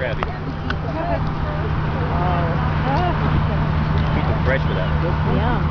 crabby. Oh. Keep them fresh for that. Yum.